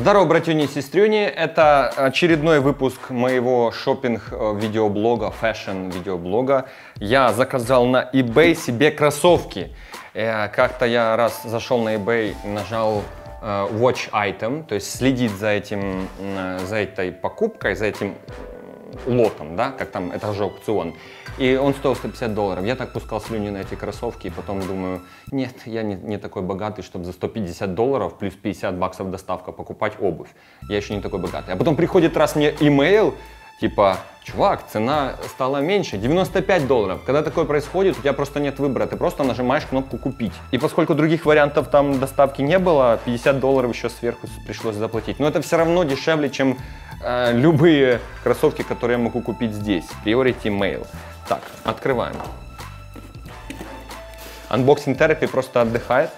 Здорово, братюни и сестрюни! Это очередной выпуск моего шопинг-видеоблога, фэшн-видеоблога. Я заказал на eBay себе кроссовки. Э, как-то я раз зашел на eBay, нажал э, watch item, то есть следить за этим, э, за этой покупкой, за этим лотом, да, как там, это же аукцион. И он стоил 150 долларов. Я так пускал слюни на эти кроссовки, и потом думаю, нет, я не, не такой богатый, чтобы за 150 долларов плюс 50 баксов доставка покупать обувь. Я еще не такой богатый. А потом приходит раз мне имейл, типа, чувак, цена стала меньше, 95 долларов. Когда такое происходит, у тебя просто нет выбора, ты просто нажимаешь кнопку «Купить». И поскольку других вариантов там доставки не было, 50 долларов еще сверху пришлось заплатить. Но это все равно дешевле, чем э, любые кроссовки, которые я могу купить здесь. Priority Mail. Так, открываем. Unboxing Therapy просто отдыхает.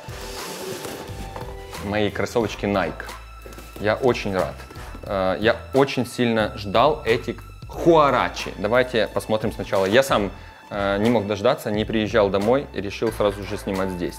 Мои кроссовочки Nike. Я очень рад. Э, я очень сильно ждал эти Хуарачи. Давайте посмотрим сначала. Я сам э, не мог дождаться, не приезжал домой и решил сразу же снимать здесь.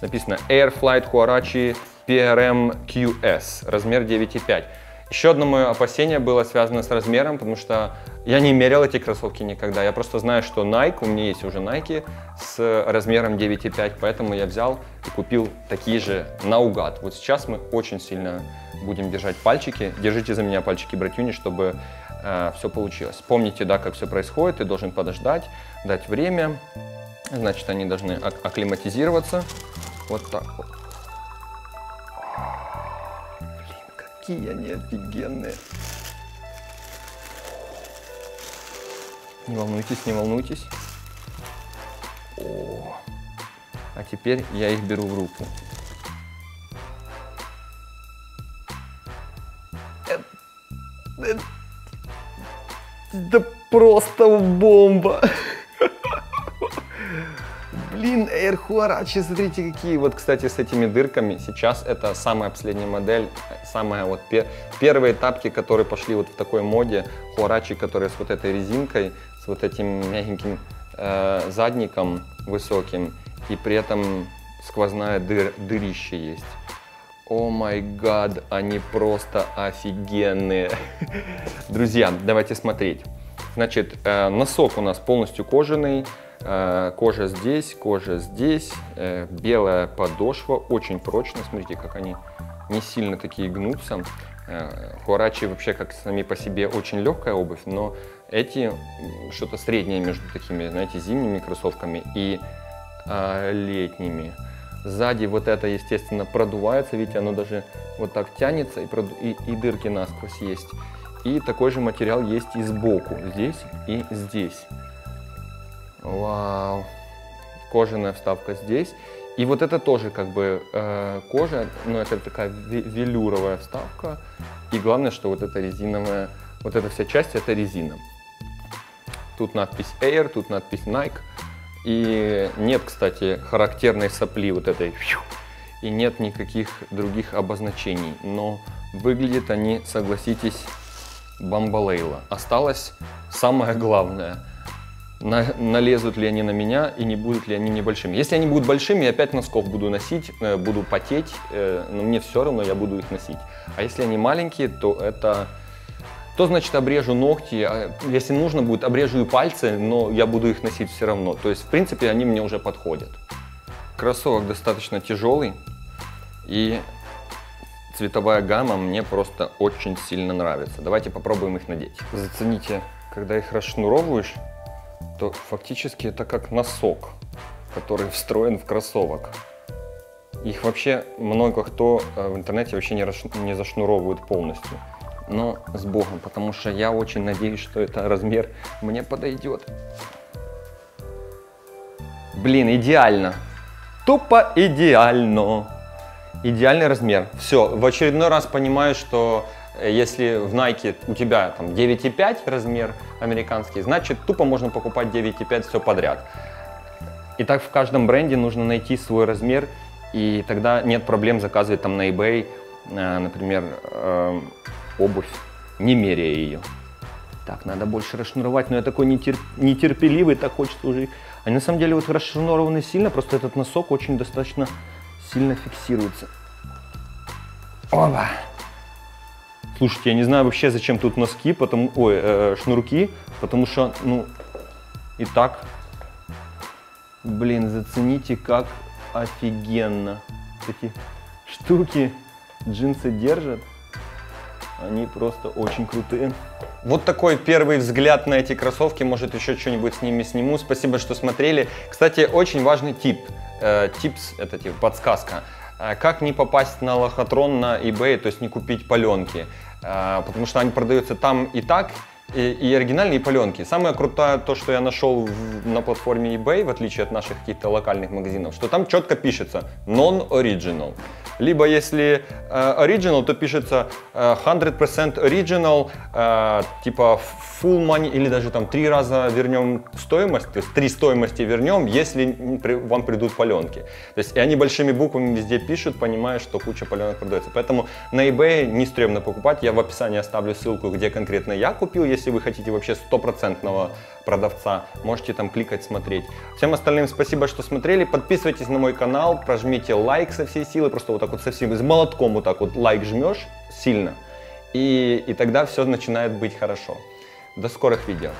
Написано Air Flight Huarachi PRM QS, размер 9,5. Еще одно мое опасение было связано с размером, потому что я не мерял эти кроссовки никогда. Я просто знаю, что Nike, у меня есть уже Nike с размером 9,5, поэтому я взял и купил такие же наугад. Вот сейчас мы очень сильно будем держать пальчики. Держите за меня пальчики, братюни, чтобы э, все получилось. Помните, да, как все происходит, ты должен подождать, дать время. Значит, они должны акклиматизироваться. Вот так вот. Какие они офигенные. Не волнуйтесь, не волнуйтесь. О, а теперь я их беру в руку. Это просто бомба. Блин, Air Huarachi, смотрите какие. Вот, кстати, с этими дырками. Сейчас это самая последняя модель, самая вот пер, первые тапки, которые пошли вот в такой моде. Huarachi, которые с вот этой резинкой, с вот этим мягеньким э, задником высоким. И при этом сквозная дыр, дырище есть. О май гад, они просто офигенные. Друзья, давайте смотреть. Значит, э, носок у нас полностью кожаный, э, кожа здесь, кожа здесь, э, белая подошва, очень прочная, смотрите, как они не сильно такие гнутся. Хуарачи вообще как сами по себе очень легкая обувь, но эти что-то среднее между такими, знаете, зимними кроссовками и летними. Сзади вот это, естественно, продувается, видите, оно даже вот так тянется, и, проду... и, и дырки насквозь есть. И такой же материал есть и сбоку, здесь и здесь. Вау! Кожаная вставка здесь. И вот это тоже как бы э, кожа, но это такая велюровая вставка. И главное, что вот эта резиновая, вот эта вся часть, это резина. Тут надпись Air, тут надпись Nike. И нет, кстати, характерной сопли вот этой. И нет никаких других обозначений. Но выглядят они, согласитесь, бомбалейла. Осталось самое главное. На, налезут ли они на меня и не будут ли они небольшими. Если они будут большими, я опять носков буду носить, э, буду потеть, э, но мне все равно, я буду их носить. А если они маленькие, то это то значит обрежу ногти, а если нужно будет, обрежу и пальцы, но я буду их носить все равно. То есть, в принципе, они мне уже подходят. Кроссовок достаточно тяжелый и цветовая гамма мне просто очень сильно нравится. Давайте попробуем их надеть. Зацените, когда их расшнуровываешь, то фактически это как носок, который встроен в кроссовок. Их вообще много кто э, в интернете вообще не, не зашнуровывают полностью но с Богом, потому что я очень надеюсь, что это размер мне подойдет. Блин, идеально. Тупо идеально. Идеальный размер. Все, в очередной раз понимаю, что э, если в Nike у тебя там 9,5 размер американский, значит тупо можно покупать 9,5 все подряд. И так в каждом бренде нужно найти свой размер, и тогда нет проблем заказывать там на eBay, э, например, эм, обувь, не меряя ее. Так, надо больше расшнуровать, но я такой нетерп... нетерпеливый, так хочется уже. Они на самом деле вот расшнурованы сильно, просто этот носок очень достаточно сильно фиксируется. Оба! Слушайте, я не знаю вообще, зачем тут носки, потому, ой, э, шнурки, потому что, ну, и так, блин, зацените, как офигенно эти штуки джинсы держат. Они просто очень крутые. Вот такой первый взгляд на эти кроссовки. Может, еще что-нибудь с ними сниму. Спасибо, что смотрели. Кстати, очень важный тип. Э, типс, это типа подсказка. Э, как не попасть на лохотрон на eBay, то есть не купить паленки. Э, потому что они продаются там и так, и, и оригинальные, паленки. Самое крутое то, что я нашел в, на платформе eBay, в отличие от наших каких-то локальных магазинов, что там четко пишется non-original. Либо если э, original, то пишется э, 100% original, э, типа full money, или даже там три раза вернем стоимость, то есть три стоимости вернем, если вам придут паленки. То есть и они большими буквами везде пишут, понимая, что куча паленок продается. Поэтому на eBay не стрёмно покупать. Я в описании оставлю ссылку, где конкретно я купил, если вы хотите вообще стопроцентного продавца, можете там кликать, смотреть. Всем остальным спасибо, что смотрели. Подписывайтесь на мой канал, прожмите лайк со всей силы, просто вот так вот совсем, с молотком вот так вот лайк жмешь сильно, и, и тогда все начинает быть хорошо. До скорых видео.